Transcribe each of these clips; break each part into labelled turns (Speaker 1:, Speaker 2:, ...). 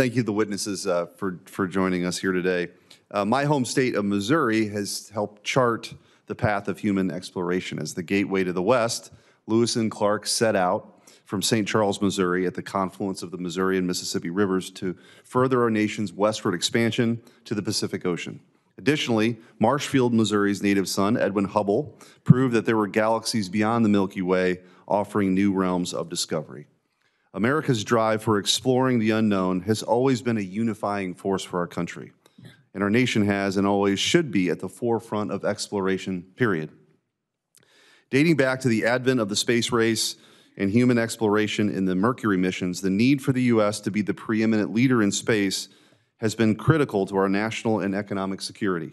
Speaker 1: thank you, the witnesses, uh, for, for joining us here today. Uh, My home state of Missouri has helped chart the path of human exploration. As the gateway to the West, Lewis and Clark set out from St. Charles, Missouri, at the confluence of the Missouri and Mississippi rivers to further our nation's westward expansion to the Pacific Ocean. Additionally, Marshfield, Missouri's native son, Edwin Hubble, proved that there were galaxies beyond the Milky Way offering new realms of discovery. America's drive for exploring the unknown has always been a unifying force for our country, and our nation has and always should be at the forefront of exploration, period. Dating back to the advent of the space race and human exploration in the Mercury missions, the need for the U.S. to be the preeminent leader in space has been critical to our national and economic security.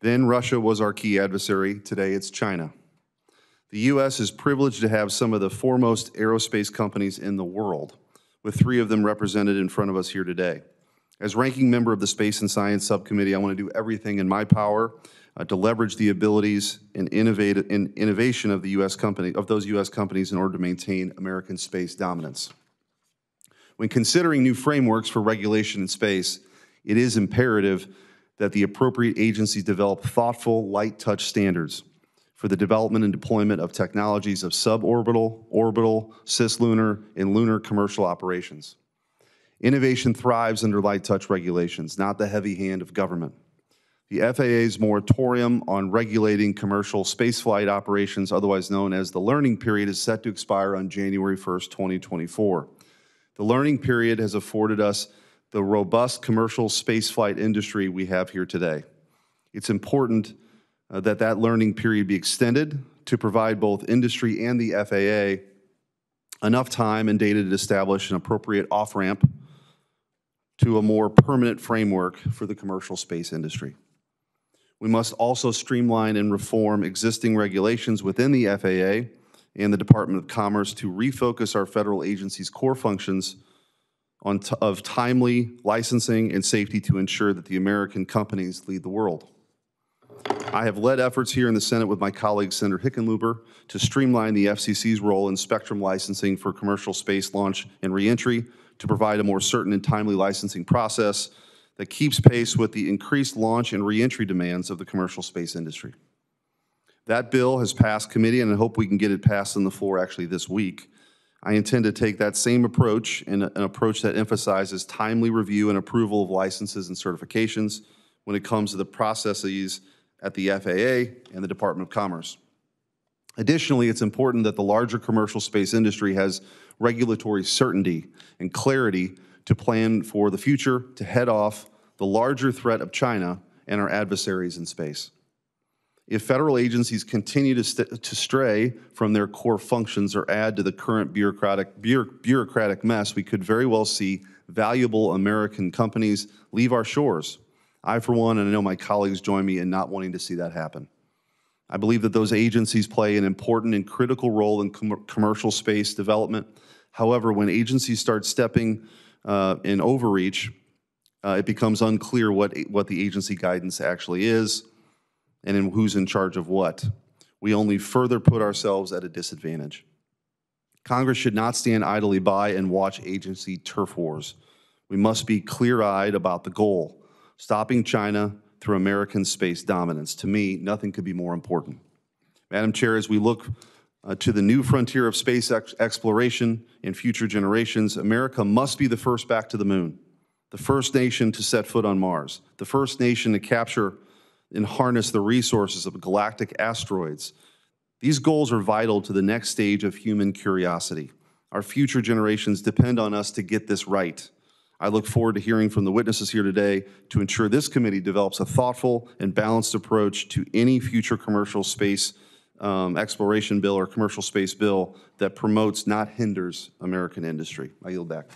Speaker 1: Then Russia was our key adversary. Today it's China. The U.S. is privileged to have some of the foremost aerospace companies in the world, with three of them represented in front of us here today. As ranking member of the Space and Science Subcommittee, I want to do everything in my power uh, to leverage the abilities and innovate in innovation of the U.S. company of those U.S. companies in order to maintain American space dominance. When considering new frameworks for regulation in space, it is imperative that the appropriate agencies develop thoughtful, light touch standards for the development and deployment of technologies of suborbital, orbital, cislunar, and lunar commercial operations. Innovation thrives under light touch regulations, not the heavy hand of government. The FAA's moratorium on regulating commercial spaceflight operations, otherwise known as the learning period, is set to expire on January 1st, 2024. The learning period has afforded us the robust commercial spaceflight industry we have here today. It's important uh, that that learning period be extended to provide both industry and the FAA enough time and data to establish an appropriate off-ramp to a more permanent framework for the commercial space industry. We must also streamline and reform existing regulations within the FAA and the Department of Commerce to refocus our federal agency's core functions on of timely licensing and safety to ensure that the American companies lead the world. I have led efforts here in the Senate with my colleague Senator Hickenlooper to streamline the FCC's role in spectrum licensing for commercial space launch and reentry to provide a more certain and timely licensing process that keeps pace with the increased launch and reentry demands of the commercial space industry. That bill has passed committee, and I hope we can get it passed on the floor actually this week. I intend to take that same approach and an approach that emphasizes timely review and approval of licenses and certifications when it comes to the processes at the FAA and the Department of Commerce. Additionally, it's important that the larger commercial space industry has regulatory certainty and clarity to plan for the future to head off the larger threat of China and our adversaries in space. If federal agencies continue to, st to stray from their core functions or add to the current bureaucratic, bureaucratic mess, we could very well see valuable American companies leave our shores I, for one, and I know my colleagues join me in not wanting to see that happen. I believe that those agencies play an important and critical role in com commercial space development. However, when agencies start stepping uh, in overreach, uh, it becomes unclear what, what the agency guidance actually is and in who's in charge of what. We only further put ourselves at a disadvantage. Congress should not stand idly by and watch agency turf wars. We must be clear-eyed about the goal stopping China through American space dominance. To me, nothing could be more important. Madam Chair, as we look uh, to the new frontier of space ex exploration in future generations, America must be the first back to the moon, the first nation to set foot on Mars, the first nation to capture and harness the resources of galactic asteroids. These goals are vital to the next stage of human curiosity. Our future generations depend on us to get this right. I look forward to hearing from the witnesses here today to ensure this committee develops a thoughtful and balanced approach to any future commercial space um, exploration bill or commercial space bill that promotes, not hinders, American industry. I yield back.